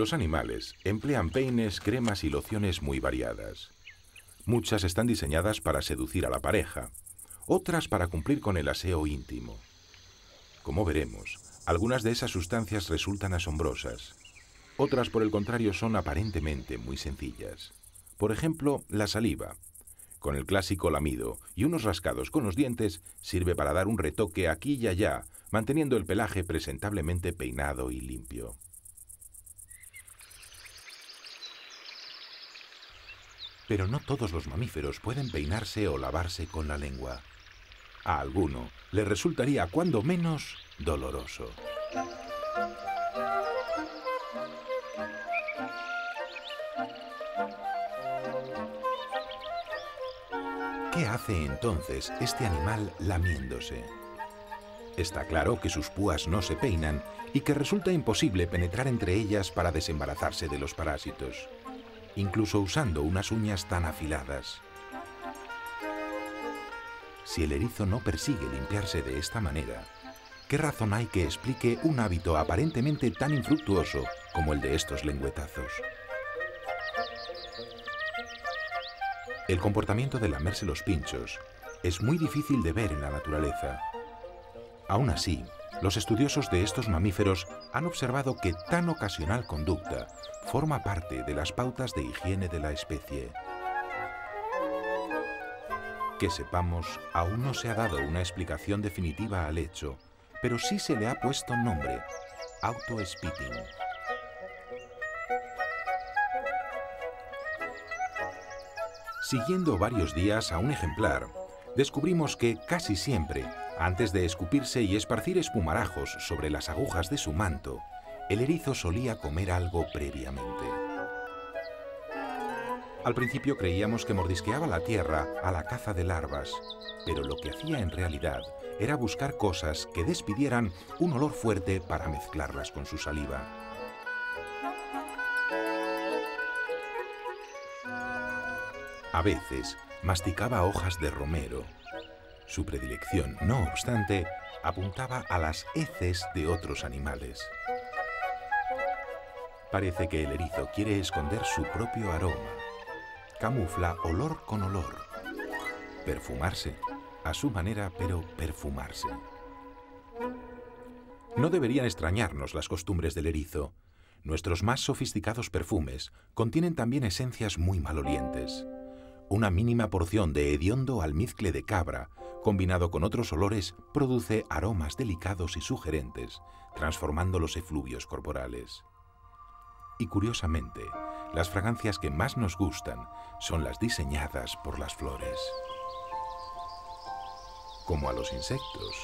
Los animales emplean peines, cremas y lociones muy variadas. Muchas están diseñadas para seducir a la pareja, otras para cumplir con el aseo íntimo. Como veremos, algunas de esas sustancias resultan asombrosas. Otras, por el contrario, son aparentemente muy sencillas. Por ejemplo, la saliva. Con el clásico lamido y unos rascados con los dientes, sirve para dar un retoque aquí y allá, manteniendo el pelaje presentablemente peinado y limpio. Pero no todos los mamíferos pueden peinarse o lavarse con la lengua. A alguno le resultaría cuando menos doloroso. ¿Qué hace entonces este animal lamiéndose? Está claro que sus púas no se peinan y que resulta imposible penetrar entre ellas para desembarazarse de los parásitos incluso usando unas uñas tan afiladas. Si el erizo no persigue limpiarse de esta manera, ¿qué razón hay que explique un hábito aparentemente tan infructuoso como el de estos lengüetazos? El comportamiento de lamerse los pinchos es muy difícil de ver en la naturaleza. Aún así, los estudiosos de estos mamíferos han observado que tan ocasional conducta forma parte de las pautas de higiene de la especie. Que sepamos, aún no se ha dado una explicación definitiva al hecho, pero sí se le ha puesto nombre, auto-spitting. Siguiendo varios días a un ejemplar, descubrimos que casi siempre antes de escupirse y esparcir espumarajos sobre las agujas de su manto, el erizo solía comer algo previamente. Al principio creíamos que mordisqueaba la tierra a la caza de larvas, pero lo que hacía en realidad era buscar cosas que despidieran un olor fuerte para mezclarlas con su saliva. A veces masticaba hojas de romero, su predilección, no obstante, apuntaba a las heces de otros animales. Parece que el erizo quiere esconder su propio aroma. Camufla olor con olor. Perfumarse, a su manera, pero perfumarse. No deberían extrañarnos las costumbres del erizo. Nuestros más sofisticados perfumes contienen también esencias muy malolientes. Una mínima porción de hediondo almizcle de cabra combinado con otros olores, produce aromas delicados y sugerentes, transformando los efluvios corporales. Y curiosamente, las fragancias que más nos gustan son las diseñadas por las flores. Como a los insectos.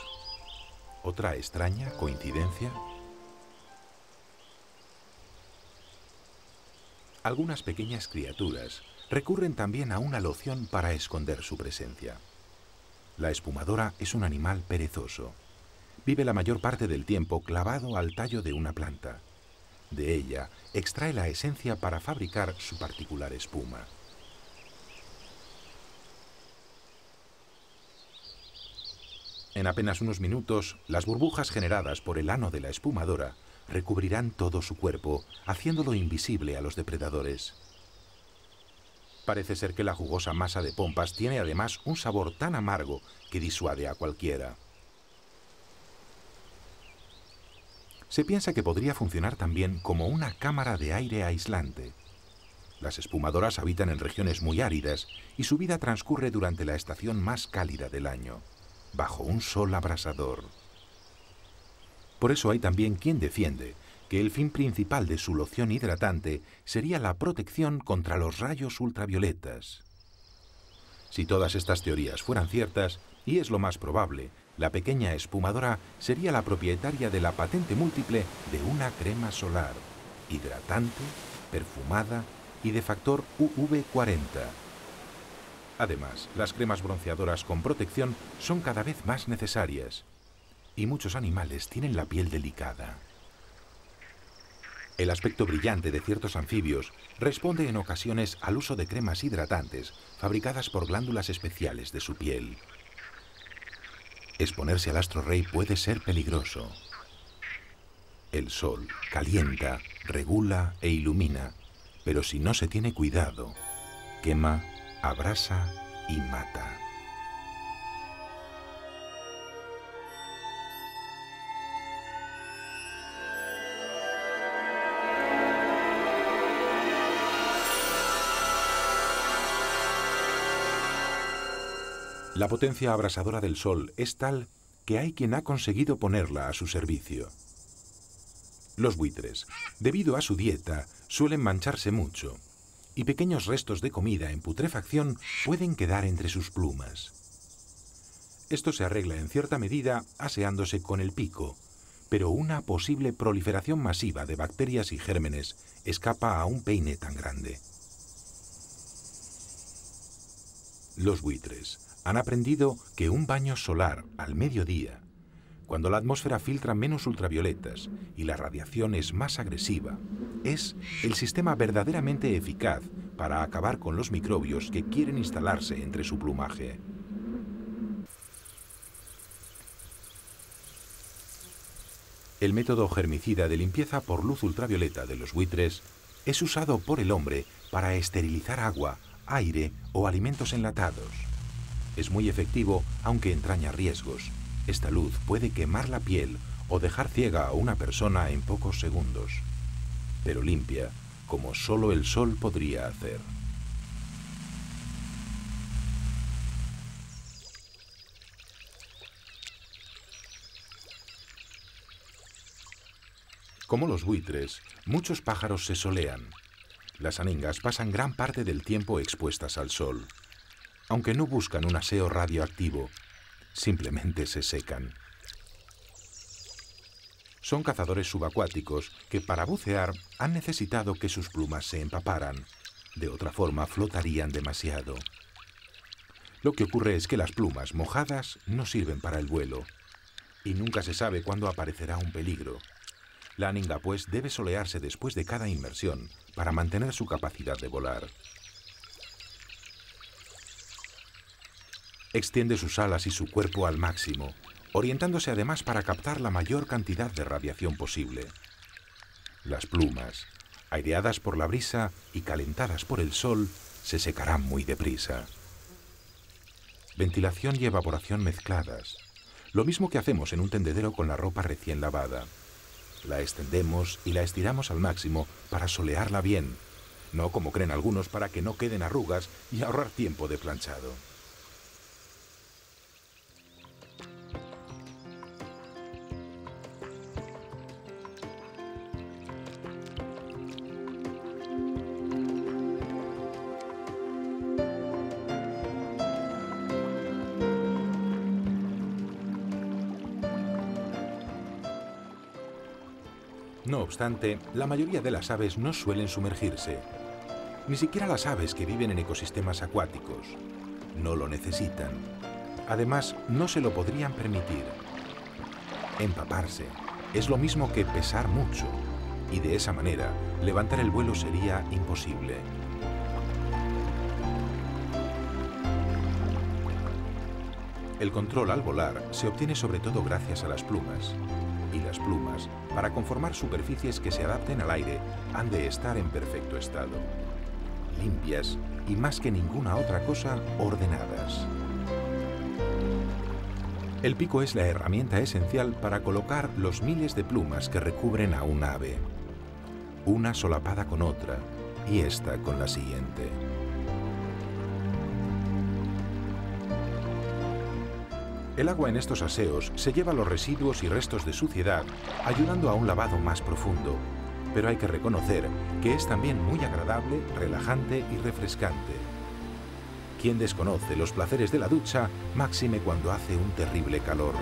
¿Otra extraña coincidencia? Algunas pequeñas criaturas recurren también a una loción para esconder su presencia. La espumadora es un animal perezoso. Vive la mayor parte del tiempo clavado al tallo de una planta. De ella extrae la esencia para fabricar su particular espuma. En apenas unos minutos, las burbujas generadas por el ano de la espumadora recubrirán todo su cuerpo, haciéndolo invisible a los depredadores. Parece ser que la jugosa masa de pompas tiene además un sabor tan amargo que disuade a cualquiera. Se piensa que podría funcionar también como una cámara de aire aislante. Las espumadoras habitan en regiones muy áridas y su vida transcurre durante la estación más cálida del año, bajo un sol abrasador. Por eso hay también quien defiende que el fin principal de su loción hidratante sería la protección contra los rayos ultravioletas. Si todas estas teorías fueran ciertas, y es lo más probable, la pequeña espumadora sería la propietaria de la patente múltiple de una crema solar, hidratante, perfumada y de factor UV40. Además, las cremas bronceadoras con protección son cada vez más necesarias, y muchos animales tienen la piel delicada. El aspecto brillante de ciertos anfibios responde en ocasiones al uso de cremas hidratantes fabricadas por glándulas especiales de su piel. Exponerse al astro rey puede ser peligroso. El sol calienta, regula e ilumina, pero si no se tiene cuidado, quema, abrasa y mata. La potencia abrasadora del sol es tal que hay quien ha conseguido ponerla a su servicio. Los buitres, debido a su dieta, suelen mancharse mucho, y pequeños restos de comida en putrefacción pueden quedar entre sus plumas. Esto se arregla en cierta medida aseándose con el pico, pero una posible proliferación masiva de bacterias y gérmenes escapa a un peine tan grande. Los buitres han aprendido que un baño solar al mediodía, cuando la atmósfera filtra menos ultravioletas y la radiación es más agresiva, es el sistema verdaderamente eficaz para acabar con los microbios que quieren instalarse entre su plumaje. El método germicida de limpieza por luz ultravioleta de los buitres es usado por el hombre para esterilizar agua, aire o alimentos enlatados. Es muy efectivo, aunque entraña riesgos. Esta luz puede quemar la piel o dejar ciega a una persona en pocos segundos, pero limpia, como solo el sol podría hacer. Como los buitres, muchos pájaros se solean. Las aningas pasan gran parte del tiempo expuestas al sol aunque no buscan un aseo radioactivo, simplemente se secan. Son cazadores subacuáticos que para bucear han necesitado que sus plumas se empaparan. De otra forma flotarían demasiado. Lo que ocurre es que las plumas mojadas no sirven para el vuelo y nunca se sabe cuándo aparecerá un peligro. La aninga pues debe solearse después de cada inmersión para mantener su capacidad de volar. Extiende sus alas y su cuerpo al máximo, orientándose además para captar la mayor cantidad de radiación posible. Las plumas, aireadas por la brisa y calentadas por el sol, se secarán muy deprisa. Ventilación y evaporación mezcladas. Lo mismo que hacemos en un tendedero con la ropa recién lavada. La extendemos y la estiramos al máximo para solearla bien, no como creen algunos para que no queden arrugas y ahorrar tiempo de planchado. No obstante, la mayoría de las aves no suelen sumergirse. Ni siquiera las aves que viven en ecosistemas acuáticos. No lo necesitan. Además, no se lo podrían permitir. Empaparse es lo mismo que pesar mucho, y de esa manera levantar el vuelo sería imposible. El control al volar se obtiene sobre todo gracias a las plumas y las plumas, para conformar superficies que se adapten al aire, han de estar en perfecto estado. Limpias y más que ninguna otra cosa, ordenadas. El pico es la herramienta esencial para colocar los miles de plumas que recubren a un ave. Una solapada con otra y esta con la siguiente. El agua en estos aseos se lleva los residuos y restos de suciedad, ayudando a un lavado más profundo. Pero hay que reconocer que es también muy agradable, relajante y refrescante. ¿Quién desconoce los placeres de la ducha, máxime cuando hace un terrible calor?